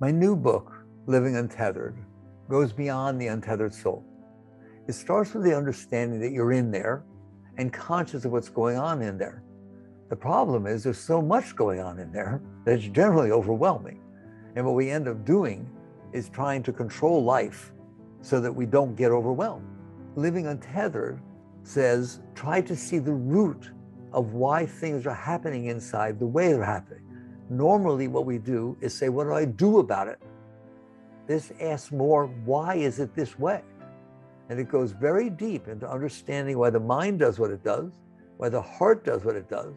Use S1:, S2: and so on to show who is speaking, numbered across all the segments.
S1: My new book, Living Untethered, goes beyond the untethered soul. It starts with the understanding that you're in there and conscious of what's going on in there. The problem is there's so much going on in there that it's generally overwhelming. And what we end up doing is trying to control life so that we don't get overwhelmed. Living untethered says try to see the root of why things are happening inside the way they're happening. Normally, what we do is say, What do I do about it? This asks more, Why is it this way? And it goes very deep into understanding why the mind does what it does, why the heart does what it does,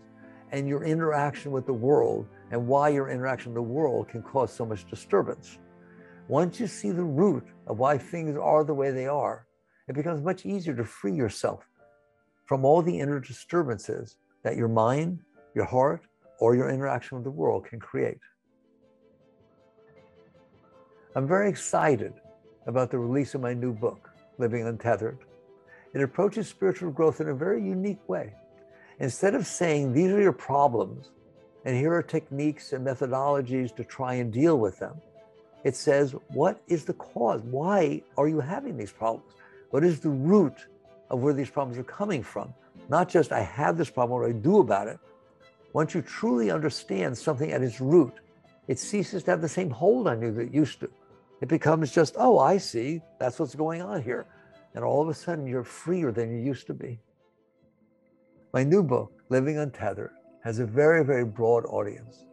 S1: and your interaction with the world, and why your interaction with the world can cause so much disturbance. Once you see the root of why things are the way they are, it becomes much easier to free yourself from all the inner disturbances that your mind, your heart, or your interaction with the world can create. I'm very excited about the release of my new book, Living Untethered. It approaches spiritual growth in a very unique way. Instead of saying, these are your problems, and here are techniques and methodologies to try and deal with them, it says, what is the cause? Why are you having these problems? What is the root of where these problems are coming from? Not just, I have this problem, what do I do about it? Once you truly understand something at its root, it ceases to have the same hold on you that it used to. It becomes just, oh, I see, that's what's going on here. And all of a sudden, you're freer than you used to be. My new book, Living Untethered, has a very, very broad audience.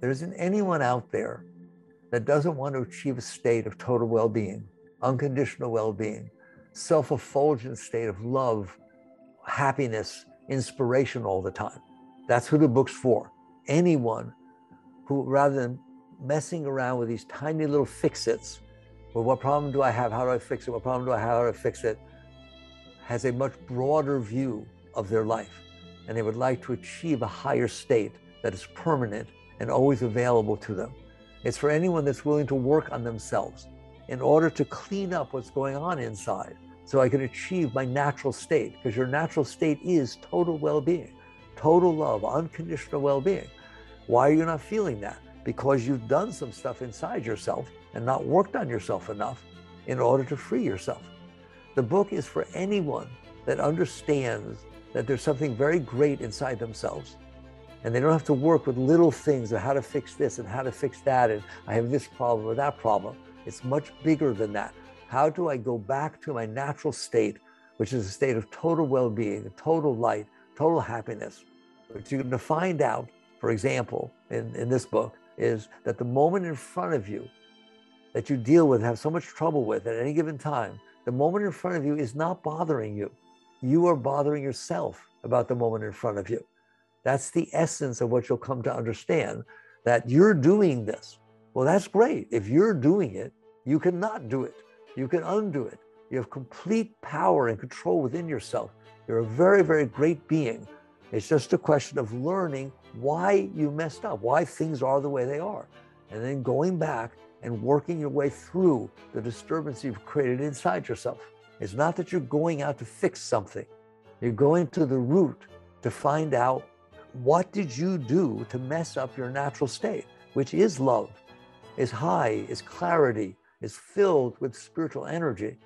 S1: There isn't anyone out there that doesn't want to achieve a state of total well being, unconditional well being, self effulgent state of love, happiness, inspiration all the time. That's who the book's for. Anyone who, rather than messing around with these tiny little fix-its, well, what problem do I have? How do I fix it? What problem do I have? How do I fix it? Has a much broader view of their life. And they would like to achieve a higher state that is permanent and always available to them. It's for anyone that's willing to work on themselves in order to clean up what's going on inside so I can achieve my natural state because your natural state is total well being total love, unconditional well being. Why are you not feeling that? Because you've done some stuff inside yourself and not worked on yourself enough in order to free yourself. The book is for anyone that understands that there's something very great inside themselves. And they don't have to work with little things of how to fix this and how to fix that. And I have this problem or that problem. It's much bigger than that. How do I go back to my natural state, which is a state of total well being, total light, total happiness. What you're going to find out, for example, in, in this book, is that the moment in front of you that you deal with, have so much trouble with at any given time, the moment in front of you is not bothering you. You are bothering yourself about the moment in front of you. That's the essence of what you'll come to understand that you're doing this. Well, that's great. If you're doing it, you cannot do it. You can undo it. You have complete power and control within yourself. You're a very, very great being. It's just a question of learning why you messed up, why things are the way they are, and then going back and working your way through the disturbance you've created inside yourself. It's not that you're going out to fix something. You're going to the root to find out what did you do to mess up your natural state, which is love, is high, is clarity, is filled with spiritual energy.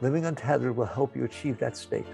S1: Living untethered will help you achieve that state.